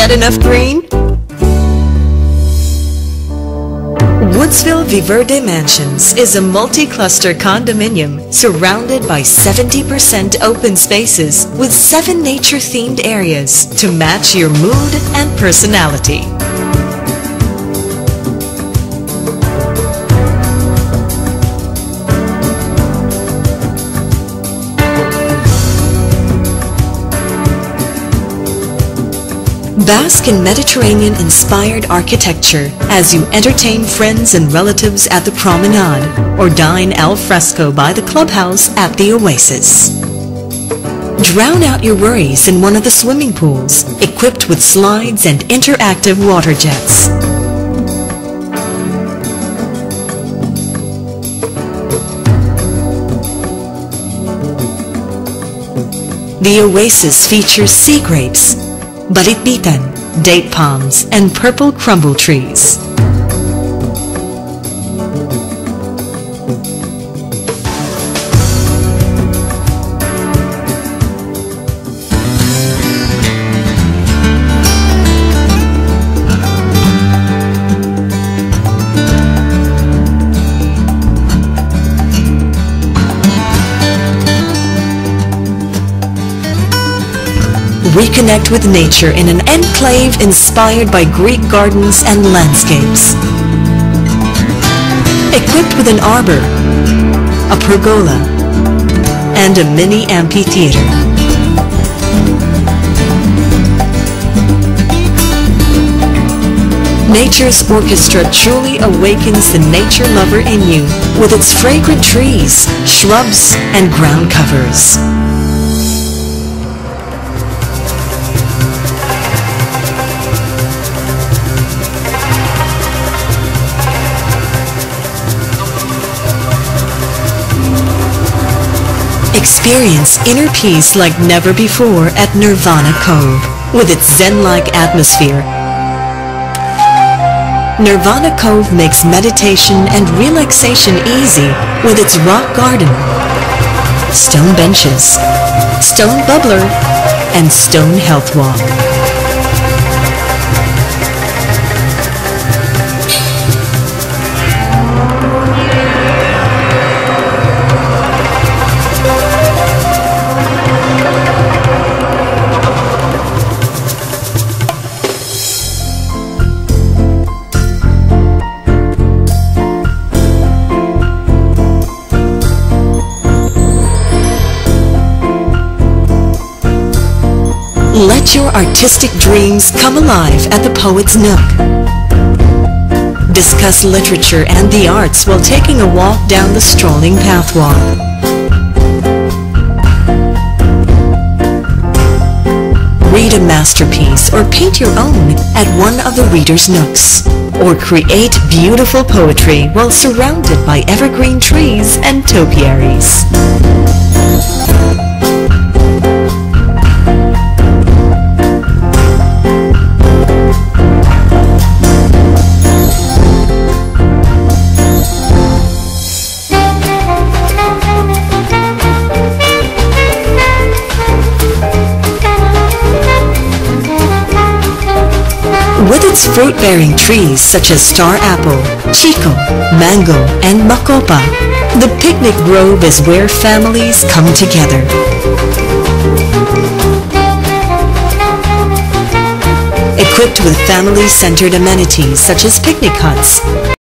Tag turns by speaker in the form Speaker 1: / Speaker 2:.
Speaker 1: get enough green? Woodsville Viverde Mansions is a multi-cluster condominium surrounded by 70% open spaces with seven nature-themed areas to match your mood and personality. Bask in Mediterranean-inspired architecture as you entertain friends and relatives at the promenade or dine al fresco by the clubhouse at the Oasis. Drown out your worries in one of the swimming pools, equipped with slides and interactive water jets. The Oasis features sea grapes, balitbitan, date palms, and purple crumble trees. Reconnect with nature in an enclave inspired by Greek gardens and landscapes. Equipped with an arbor, a pergola, and a mini amphitheater. Nature's orchestra truly awakens the nature lover in you with its fragrant trees, shrubs, and ground covers. Experience inner peace like never before at Nirvana Cove with its zen-like atmosphere. Nirvana Cove makes meditation and relaxation easy with its rock garden, stone benches, stone bubbler, and stone health walk. Let your artistic dreams come alive at the Poet's Nook. Discuss literature and the arts while taking a walk down the strolling pathwalk. Read a masterpiece or paint your own at one of the Reader's Nooks. Or create beautiful poetry while surrounded by evergreen trees and topiaries. Fruit-bearing trees such as star apple, chico, mango, and macopa, the picnic grove is where families come together. Equipped with family-centered amenities such as picnic huts,